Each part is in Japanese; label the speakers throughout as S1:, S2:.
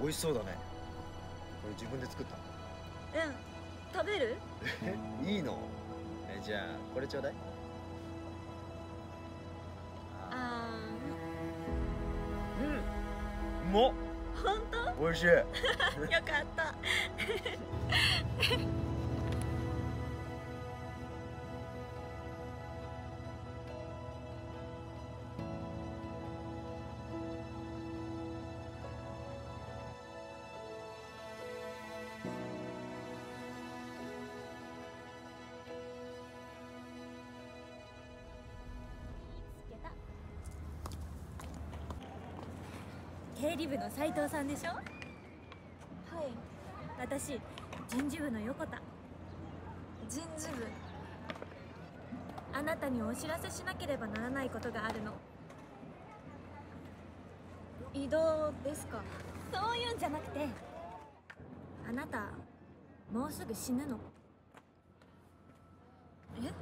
S1: 美味しそうだね。これ自分で作った
S2: うん。食べる？
S1: え いいの？えじゃあこれちょうだい。
S2: あ
S1: うん。うまっ
S2: ー本当？
S1: 美味しい。
S2: よかった
S3: 経理部の斉藤さんでしょ？
S2: はい。
S3: 私人事部の横田。
S2: 人事部。
S3: あなたにお知らせしなければならないことがあるの。
S2: 移動ですか？
S3: そういうんじゃなくてあなたもうすぐ死ぬの。
S2: え？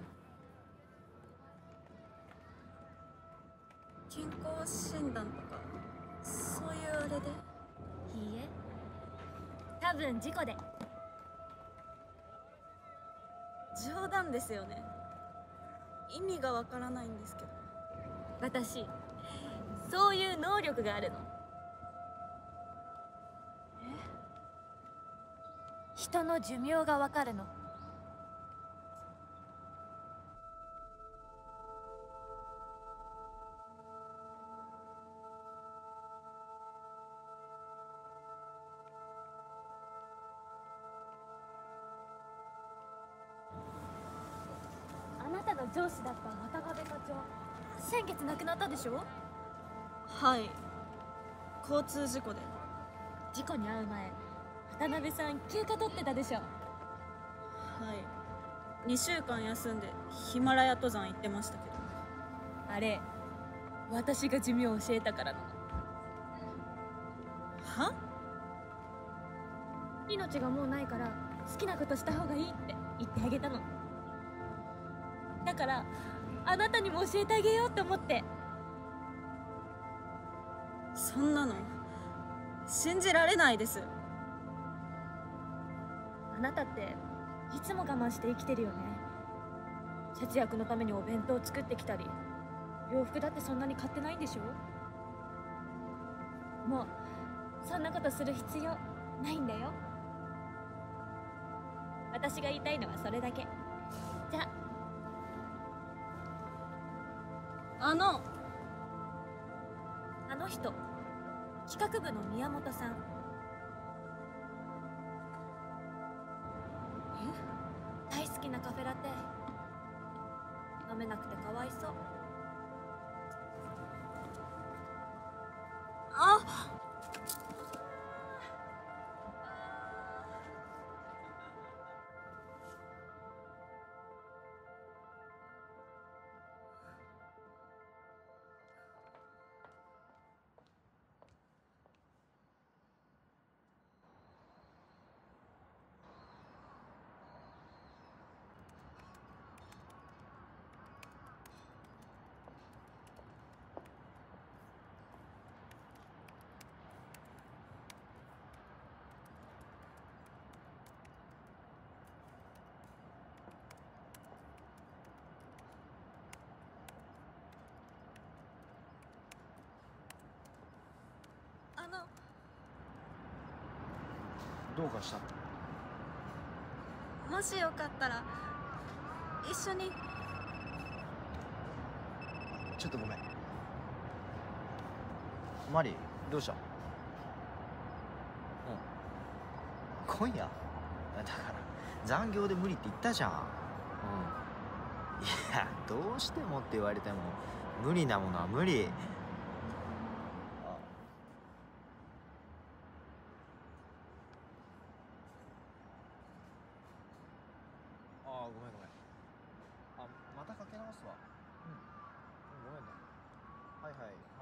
S2: 健康診断とかそういうあれで？
S3: いいえ。多分事故で。
S2: 冗談ですよね。意味がわからないんですけど。
S3: 私そういう能力があるの。人の寿命がわかるの上司だった渡辺課長。先月亡くなったでしょ？
S2: はい。交通事故で。
S3: 事故に遭う前渡辺さん休暇取ってたでしょ？
S2: はい。2週間休んでヒマラヤ登山行ってましたけど。
S3: あれ私が寿命を教えたからなの。
S2: は？
S3: 命がもうないから好きなことした方がいいって言ってあげたのだからあなたにも教えてあげようって思って。
S2: そんなの信じられないです。
S3: あなたっていつも我慢して生きてるよね。節約のためにお弁当作ってきたり洋服だってそんなに買ってないんでしょ？もうそんなことする必要ないんだよ。私が言いたいのはそれだけあ
S2: の
S3: あの人企画部の宮本さん。大好きなカフェラテ。飲めなくてかわいそう。
S1: どうかした
S2: もしよかったら一緒に。
S1: ちょっとごめん。マリーどうした？うん。今夜？だから残業で無理って言ったじゃん。うん。いやどうしてもって言われても無理なものは無理ああーごめんごめん。あまたかけ直すわ。うんごめんね。はいはい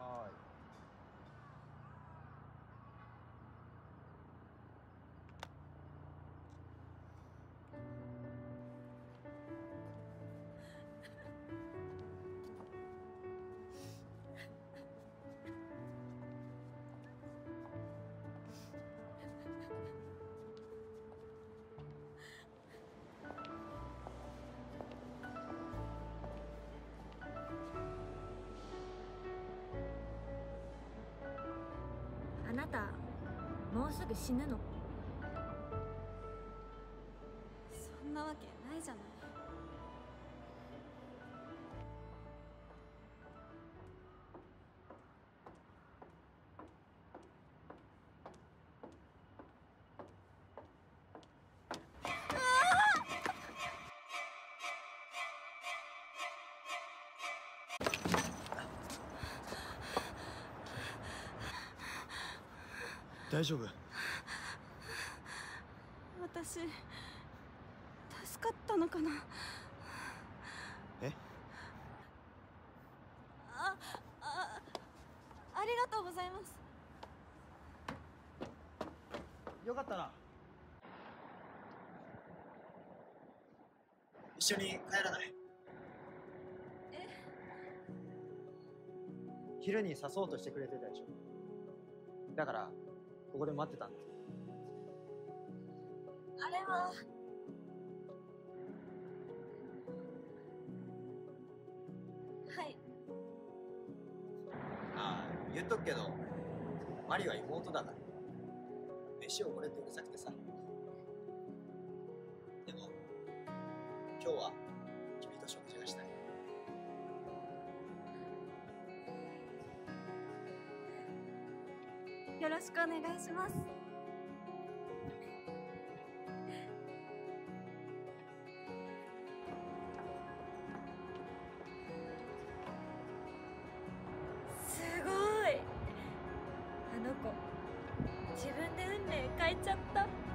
S1: な
S3: たもうすぐ死ぬの。
S2: そんなわけないじゃない。
S4: 大丈夫？
S2: 私助かったのかな？
S4: え？
S2: ああありがとうございます。
S4: よかったな。一緒に帰らない？
S2: え？
S4: 昼に誘おうとしてくれてたでしょ。だからここで待ってたんだ
S2: あれは。はい。
S4: ああ言っとくけどマリは妹だから。飯をおごれってうるさくてさ。でも今日は
S2: よろしくお願いします。
S3: すごいあの子自分で運命変えちゃった。